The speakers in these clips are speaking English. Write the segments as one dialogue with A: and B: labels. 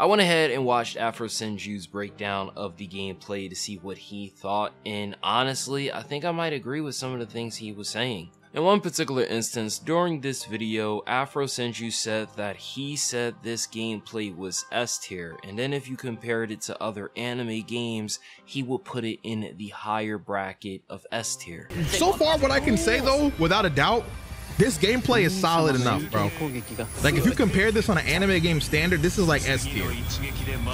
A: I went ahead and watched Afro Senju's breakdown of the gameplay to see what he thought, and honestly, I think I might agree with some of the things he was saying. In one particular instance, during this video, Afro Senju said that he said this gameplay was S tier, and then if you compared it to other anime games, he would put it in the higher bracket of S tier.
B: So far, what I can say though, without a doubt, this gameplay is solid enough, bro. Like if you compare this on an anime game standard, this is like S tier.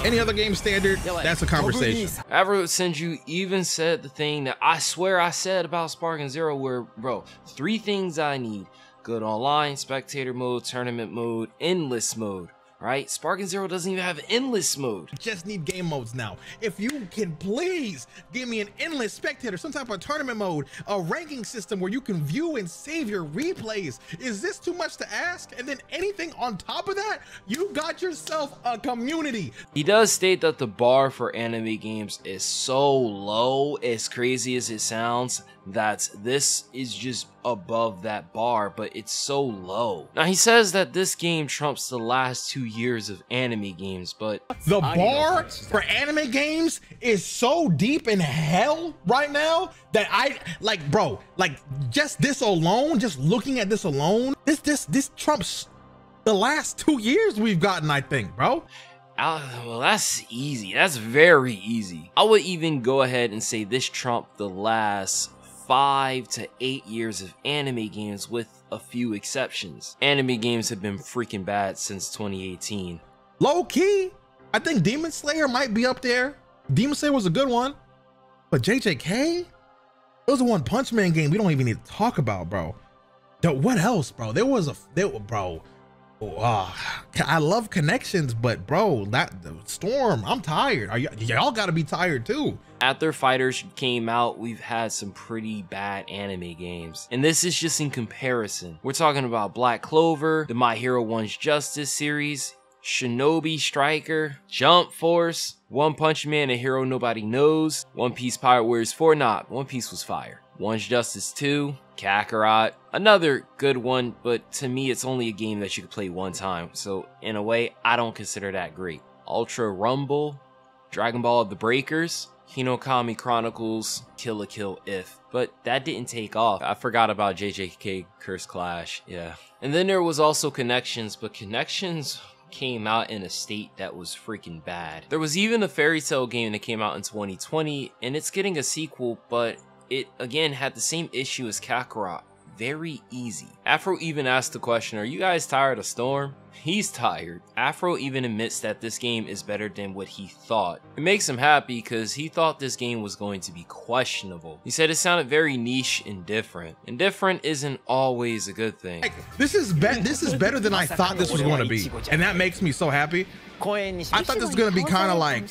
B: Any other game standard, that's a conversation.
A: Afro Senju even said the thing that I swear I said about Sparking Zero where, bro, three things I need. Good online, spectator mode, tournament mode, endless mode right? Sparking Zero doesn't even have endless mode.
B: Just need game modes now. If you can please give me an endless spectator, some type of tournament mode, a ranking system where you can view and save your replays. Is this too much to ask? And then anything on top of that, you got yourself a community.
A: He does state that the bar for anime games is so low, as crazy as it sounds, that this is just above that bar, but it's so low. Now he says that this game trumps the last two years of anime games, but
B: the bar for anime games is so deep in hell right now that I like, bro, like just this alone, just looking at this alone, this this this trumps the last two years we've gotten, I think, bro.
A: Uh, well, that's easy. That's very easy. I would even go ahead and say this trumped the last five to eight years of anime games with a few exceptions. Anime games have been freaking bad since 2018.
B: Low key, I think Demon Slayer might be up there. Demon Slayer was a good one, but JJK? It was a One Punch Man game we don't even need to talk about, bro. what else, bro? There was a, there, bro, uh, I love connections, but bro, that storm, I'm tired. Are y'all got to be tired too?
A: After FighterZ came out, we've had some pretty bad anime games. And this is just in comparison. We're talking about Black Clover, the My Hero One's Justice series, Shinobi Striker, Jump Force, One Punch Man, a hero nobody knows, One Piece Pirate Warriors 4, not, One Piece was fire. One's Justice 2, Kakarot, another good one, but to me it's only a game that you could play one time, so in a way, I don't consider that great. Ultra Rumble, Dragon Ball of the Breakers, Hinokami Chronicles, Kill la Kill IF, but that didn't take off. I forgot about JJK Cursed Clash, yeah. And then there was also Connections, but Connections came out in a state that was freaking bad. There was even a Fairy Tail game that came out in 2020, and it's getting a sequel, but it again had the same issue as Kakarot. Very easy. Afro even asked the question, are you guys tired of Storm? He's tired. Afro even admits that this game is better than what he thought. It makes him happy because he thought this game was going to be questionable. He said it sounded very niche and different. And different isn't always a good thing.
B: This is this is better than I thought this was going to be. And that makes me so happy I thought this was gonna be kind of like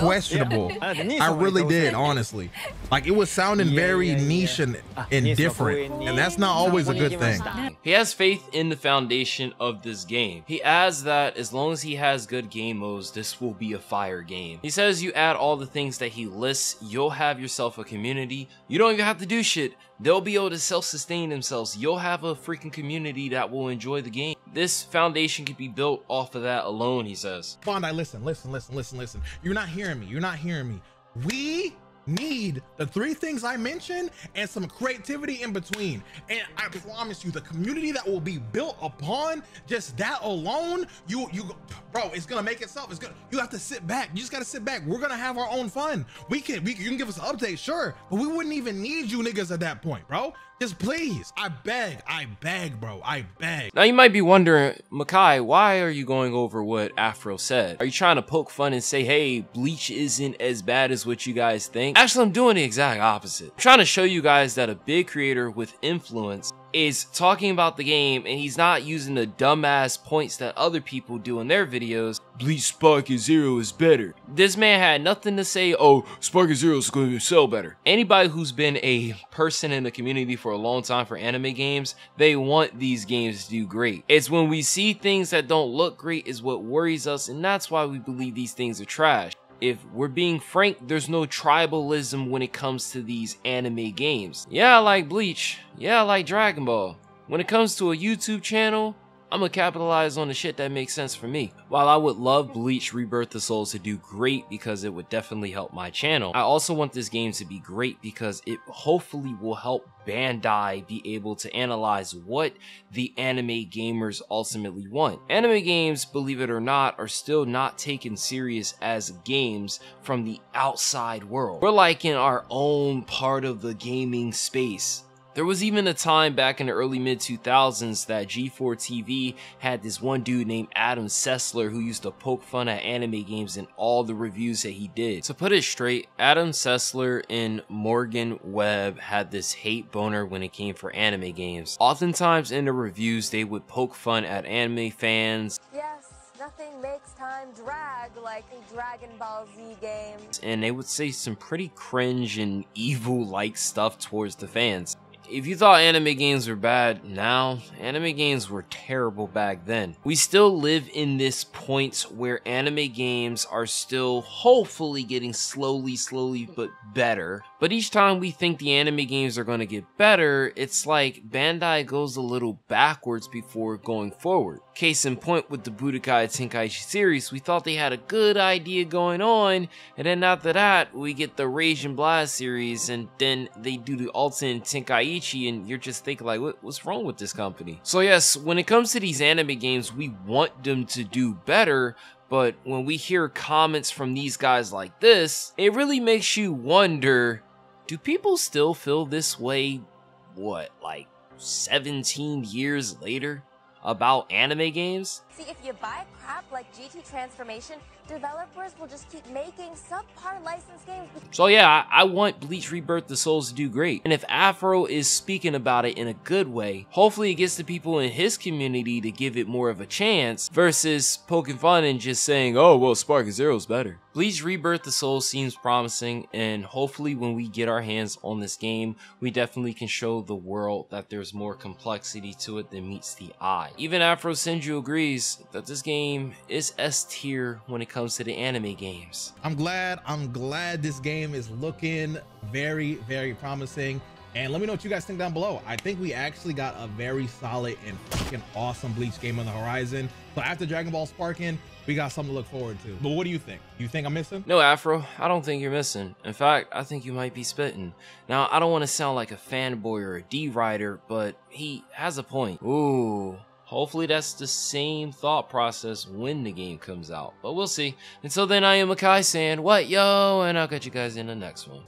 B: questionable. I really did, honestly. Like it was sounding very niche and, and different, and that's not always a good thing.
A: He has faith in the foundation of this game. He adds that as long as he has good game modes, this will be a fire game. He says you add all the things that he lists, you'll have yourself a community. You don't even have to do shit. They'll be able to self-sustain themselves. You'll have a freaking community that will enjoy the game. This foundation can be built off of that alone, he says.
B: Bandai, listen, listen, listen, listen, listen. You're not hearing me. You're not hearing me. We need the three things I mentioned and some creativity in between. And I promise you, the community that will be built upon just that alone, you, you, bro, it's gonna make itself. It's gonna, you have to sit back. You just gotta sit back. We're gonna have our own fun. We can, we, you can give us an update, sure, but we wouldn't even need you niggas at that point, bro. Just please, I beg, I beg, bro, I beg.
A: Now you might be wondering, Makai, why are you going over what Afro said? Are you trying to poke fun and say, hey, Bleach isn't as bad as what you guys think? Actually, I'm doing the exact opposite. I'm trying to show you guys that a big creator with influence is talking about the game and he's not using the dumbass points that other people do in their videos. Bleach Sparking Zero is better. This man had nothing to say, oh, Sparking Zero is going to sell better. Anybody who's been a person in the community for a long time for anime games, they want these games to do great. It's when we see things that don't look great is what worries us and that's why we believe these things are trash if we're being frank, there's no tribalism when it comes to these anime games. Yeah, I like Bleach. Yeah, I like Dragon Ball. When it comes to a YouTube channel, I'm gonna capitalize on the shit that makes sense for me. While I would love Bleach Rebirth of Souls to do great because it would definitely help my channel, I also want this game to be great because it hopefully will help Bandai be able to analyze what the anime gamers ultimately want. Anime games, believe it or not, are still not taken serious as games from the outside world. We're like in our own part of the gaming space. There was even a time back in the early mid 2000s that G4 TV had this one dude named Adam Sessler who used to poke fun at anime games in all the reviews that he did. To put it straight, Adam Sessler and Morgan Webb had this hate boner when it came for anime games. Oftentimes in the reviews, they would poke fun at anime fans.
C: Yes, nothing makes time drag like a Dragon Ball Z game.
A: And they would say some pretty cringe and evil like stuff towards the fans if you thought anime games were bad now, anime games were terrible back then. We still live in this point where anime games are still hopefully getting slowly, slowly, but better. But each time we think the anime games are going to get better, it's like Bandai goes a little backwards before going forward. Case in point with the Budokai Tenkaichi series, we thought they had a good idea going on, and then after that, we get the Raging Blast series, and then they do the Ultimate Tenkaichi and you're just thinking like, what, what's wrong with this company? So yes, when it comes to these anime games, we want them to do better, but when we hear comments from these guys like this, it really makes you wonder, do people still feel this way, what, like 17 years later? about anime games?
C: See, if you buy crap like GT Transformation, developers will just keep making subpar licensed games.
A: So yeah, I, I want Bleach Rebirth the Souls to do great. And if Afro is speaking about it in a good way, hopefully it gets the people in his community to give it more of a chance versus poking fun and just saying, oh, well, Spark Zero's better. Bleach Rebirth the Soul seems promising, and hopefully when we get our hands on this game, we definitely can show the world that there's more complexity to it than meets the eye. Even Afro Senju agrees that this game is S tier when it comes to the anime games.
B: I'm glad, I'm glad this game is looking very, very promising. And let me know what you guys think down below. I think we actually got a very solid and fucking awesome Bleach game on the horizon. So after Dragon Ball Sparking, we got something to look forward to. But what do you think? You think I'm missing?
A: No, Afro, I don't think you're missing. In fact, I think you might be spitting. Now, I don't want to sound like a fanboy or a D-writer, but he has a point. Ooh, Hopefully, that's the same thought process when the game comes out, but we'll see. Until then, I am Makai Saiyan What yo? And I'll catch you guys in the next one.